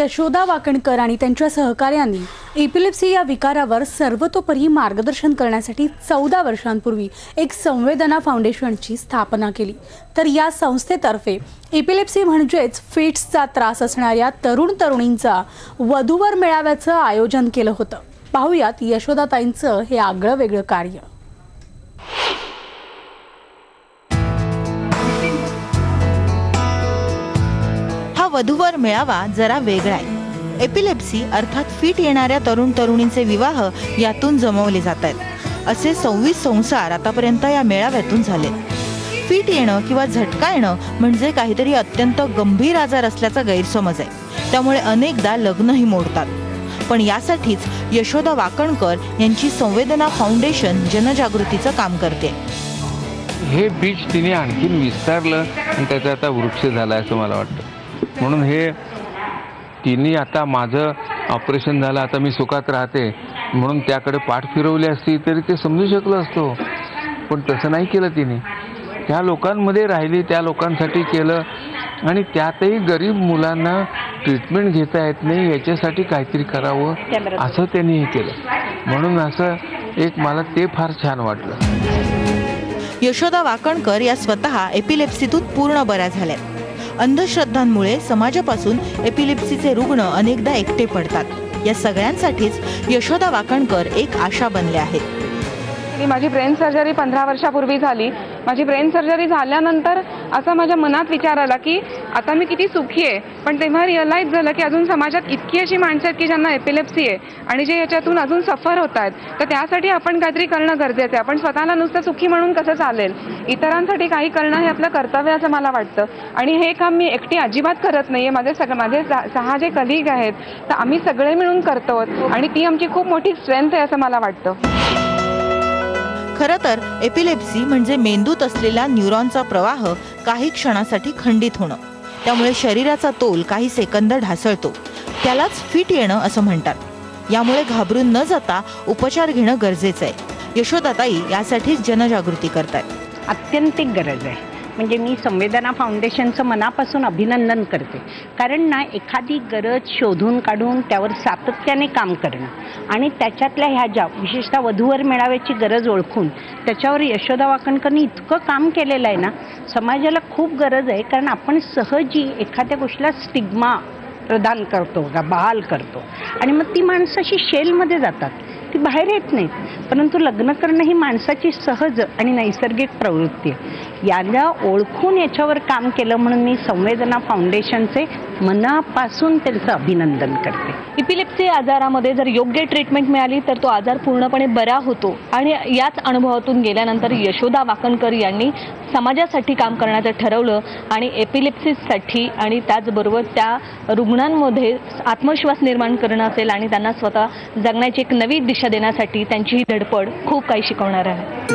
यशोदा वाकणकर आणि त्यांच्या सहकार्यांनी एपिलेप्सी या विकारावर सर्वतोपरी मार्गदर्शन करण्यासाठी चौदा वर्षांपूर्वी एक संवेदना फाउंडेशनची स्थापना केली. तर या संस्थेतर्फे एपिलेप्सी म्हणजेच फिट्सचा त्रास असणाऱ्या तरुण तरुणींचा वधूवर मेळाव्याचं आयोजन केलं होतं. पाहुयात यशोदाताईंचं हे आगळं वेगळं कार्य. वधूवर मेळावा जरा वेगळा आहे. एपिलेप्सी अर्थात फिट येणाऱ्या तरुण तरुणींचे विवाह यातून जमवले जात आहेत. असे सव्वीस संसार आतापर्यंत या मेळाव्यातून झाले. फिट येणं किंवा झटका येणं म्हणजे काहीतरी अत्यंत गंभीर आजार असल्याचा गैरसमज आहे. त्यामुळे अनेकदा लग्नही मोडतात. पण यासाठीच यशोदा वाकणकर यांची संवेदना फाउंडेशन जनजागृतीचं काम करते. हे बीच तिने आणखीन विस्तारलं आणि त्याचा आता वृक्ष झाला असं मला वाटतं. म्हणून हे तिने आता माझं ऑपरेशन झालं आता मी सुखात राहते. म्हणून त्याकडे पाठ फिरवली असती तरी ते समजू शकलं असतो. पण तसं नाही केलं तिने. त्या लोकांमध्ये राहिली त्या लोकांसाठी केलं. आणि त्यातही गरीब मुलांना ट्रीटमेंट घेता येत नाही याच्यासाठी काहीतरी करावं असं त्यांनी हे केलं. म्हणून असं एक मला ते फार छान वाटलं. यशोदा वाकणकर या स्वतः एपिलेप्सीतून पूर्ण बऱ्या झाल्यात. अंधश्रद्धांमुळे समाजापासून एपिलेप्सीचे रुग्ण अनेकदा एकटे पडतात. या सगळ्यांसाठीच यशोदा वाकणकर एक आशा बनल्या आहेत. माझी ब्रेन सर्जरी पंधरा वर्षापूर्वी झाली. माझी ब्रेन सर्जरी झाल्यानंतर असा माझ्या मनात विचार आला की आता मी किती सुखी आहे. पण तेव्हा रिअलाईज झालं की अजून समाजात इतकी अशी माणसं आहेत की ज्यांना एपिलेप्सी आहे आणि जे याच्यातून अजून सफर होत आहेत. तर त्यासाठी आपण काहीतरी करणं गरजेचं आहे. आपण स्वतःला नुसतं सुखी म्हणून कसं चालेल? इतरांसाठी काही करणं हे आपलं कर्तव्य असं मला वाटतं. आणि हे काम मी एकटी अजिबात करत नाहीये. माझे सगळे माझे सहा जे कलिग आहेत तर आम्ही सगळे मिळून करतो आणि ती आमची खूप मोठी स्ट्रेंथ आहे असं मला वाटतं. खरं तर एपिलेप्सी म्हणजे मेंदूत असलेला न्यूरॉनचा प्रवाह काही क्षणासाठी खंडित होणं. त्यामुळे शरीराचा तोल काही सेकंद ढासळतो. त्यालाच फिट येणं असं म्हणतात. यामुळे घाबरून न जाता उपचार घेणं गरजेचं आहे. यशोदाताई यासाठीच जनजागृती करतात अत्यंतिक गरज आहे. म्हणजे मी संवेदना फाउंडेशनचं मनापासून अभिनंदन करते. कारण ना एखादी गरज शोधून काढून त्यावर सातत्याने काम करणं आणि त्याच्यातल्या ह्या ज्या विशेषतः वधूवर मेळाव्याची गरज ओळखून त्याच्यावर यशोदा वाकणकरनी इतकं काम केलेलं आहे ना समाजाला खूप गरज आहे. कारण आपण सहजी एखाद्या गोष्टीला स्टिग्मा प्रदान करतो का बहाल करतो. आणि मग ती माणसं अशी शेलमध्ये जातात. ती बाहेर येत नाहीत. परंतु लग्न करणं ही माणसाची सहज आणि नैसर्गिक प्रवृत्ती. आहे याला ओळखून याच्यावर काम केलं म्हणून मी संवेदना फाउंडेशनचे मनापासून त्यांचं अभिनंदन करते. इपिलेप्सी आजारामध्ये जर योग्य ट्रीटमेंट मिळाली तर तो आजार पूर्णपणे बरा होतो. आणि याच अनुभवातून गेल्यानंतर यशोदा वाकणकर यांनी समाजासाठी काम करण्याचं ठरवलं आणि एपिलेप्सीसाठी आणि त्याचबरोबर त्या रुग्णांमध्ये आत्मविश्वास निर्माण करणं असेल आणि त्यांना स्वतः जगण्याची एक नवी दिशा देण्यासाठी त्यांची ही धडपड खूप काही शिकवणार आहे.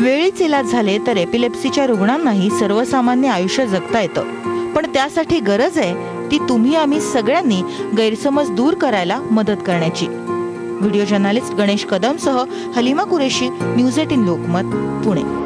वेळीच इलाज झाले तर एपिलेप्सीच्या रुग्णांनाही सर्वसामान्य आयुष्य जगता येतं. पण त्यासाठी गरज आहे ती तुम्ही आम्ही सगळ्यांनी गैरसमज दूर करायला मदत करण्याची. व्हिडिओ जर्नालिस्ट गणेश कदमसह हलिमा कुरेशी न्यूज एटीन लोकमत पुणे.